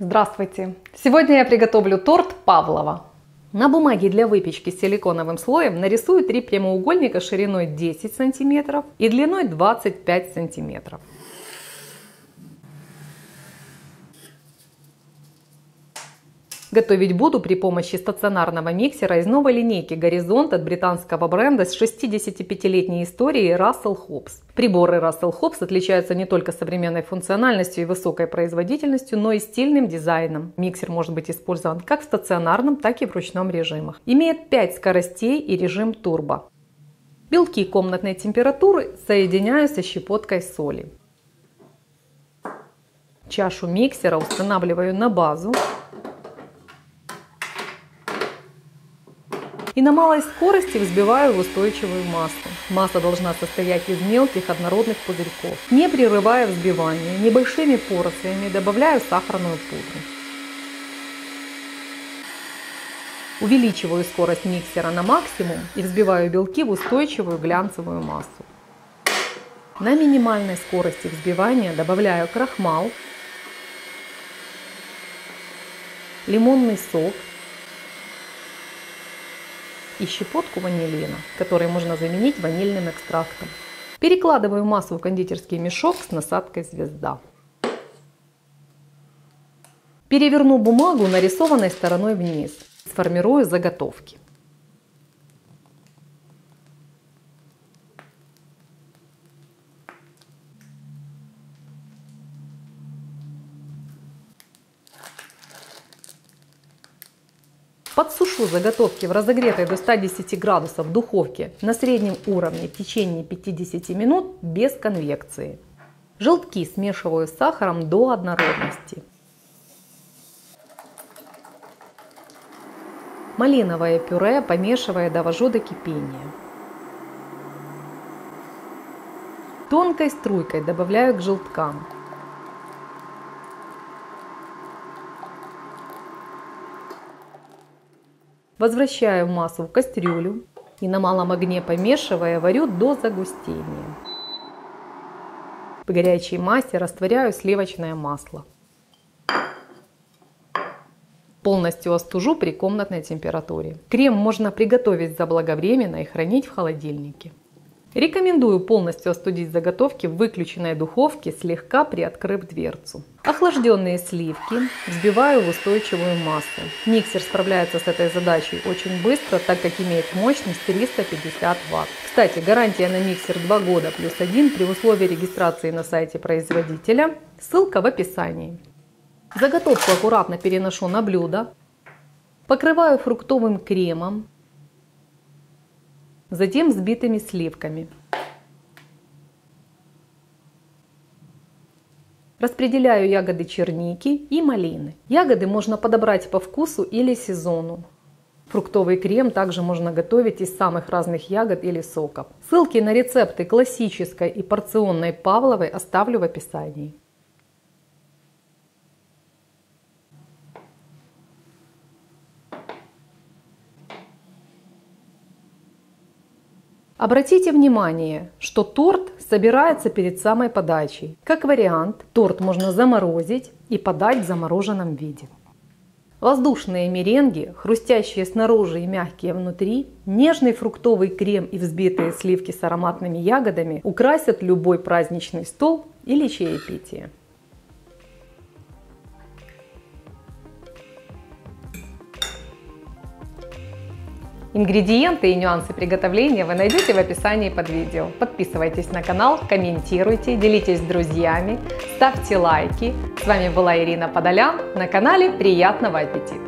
Здравствуйте! Сегодня я приготовлю торт Павлова. На бумаге для выпечки с силиконовым слоем нарисую три прямоугольника шириной 10 см и длиной 25 см. Готовить буду при помощи стационарного миксера из новой линейки «Горизонт» от британского бренда с 65-летней историей Russell Hobbs. Приборы Russell Hobbs отличаются не только современной функциональностью и высокой производительностью, но и стильным дизайном. Миксер может быть использован как в стационарном, так и в ручном режимах. Имеет 5 скоростей и режим турбо. Белки комнатной температуры соединяю со щепоткой соли. Чашу миксера устанавливаю на базу и на малой скорости взбиваю в устойчивую массу. Масса должна состоять из мелких однородных пузырьков. Не прерывая взбивание, небольшими порциями добавляю сахарную пудру. Увеличиваю скорость миксера на максимум и взбиваю белки в устойчивую глянцевую массу. На минимальной скорости взбивания добавляю крахмал, лимонный сок, и щепотку ванилина, который можно заменить ванильным экстрактом. Перекладываю массу в кондитерский мешок с насадкой звезда. Переверну бумагу нарисованной стороной вниз. Сформирую заготовки. Подсушу заготовки в разогретой до 110 градусов духовке на среднем уровне в течение 50 минут без конвекции. Желтки смешиваю с сахаром до однородности. Малиновое пюре помешивая довожу до кипения. Тонкой струйкой добавляю к желткам. Возвращаю массу в кастрюлю и на малом огне помешивая варю до загустения. В горячей массе растворяю сливочное масло. Полностью остужу при комнатной температуре. Крем можно приготовить заблаговременно и хранить в холодильнике. Рекомендую полностью остудить заготовки в выключенной духовке, слегка приоткрыв дверцу. Охлажденные сливки взбиваю в устойчивую массу. Миксер справляется с этой задачей очень быстро, так как имеет мощность 350 Вт. Кстати, гарантия на миксер 2 года плюс 1 при условии регистрации на сайте производителя. Ссылка в описании. Заготовку аккуратно переношу на блюдо. Покрываю фруктовым кремом затем взбитыми сливками. Распределяю ягоды черники и малины. Ягоды можно подобрать по вкусу или сезону. Фруктовый крем также можно готовить из самых разных ягод или соков. Ссылки на рецепты классической и порционной павловой оставлю в описании. Обратите внимание, что торт собирается перед самой подачей. Как вариант, торт можно заморозить и подать в замороженном виде. Воздушные меренги, хрустящие снаружи и мягкие внутри, нежный фруктовый крем и взбитые сливки с ароматными ягодами украсят любой праздничный стол или чаепитие. Ингредиенты и нюансы приготовления вы найдете в описании под видео. Подписывайтесь на канал, комментируйте, делитесь с друзьями, ставьте лайки. С вами была Ирина Подолян на канале Приятного аппетита!